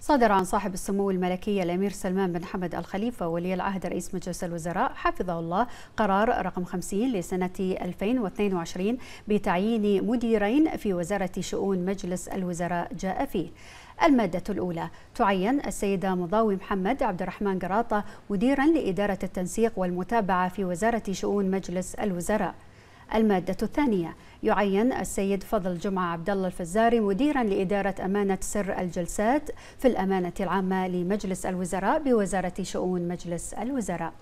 صادر عن صاحب السمو الملكي الأمير سلمان بن حمد الخليفة ولي العهد رئيس مجلس الوزراء حفظه الله قرار رقم 50 لسنة 2022 بتعيين مديرين في وزارة شؤون مجلس الوزراء جاء فيه. المادة الأولى تعين السيدة مضاوي محمد عبد الرحمن قراطة مديرا لإدارة التنسيق والمتابعة في وزارة شؤون مجلس الوزراء. المادة الثانية. يعين السيد فضل جمعة عبد الله الفزاري مديرا لإدارة أمانة سر الجلسات في الأمانة العامة لمجلس الوزراء بوزارة شؤون مجلس الوزراء.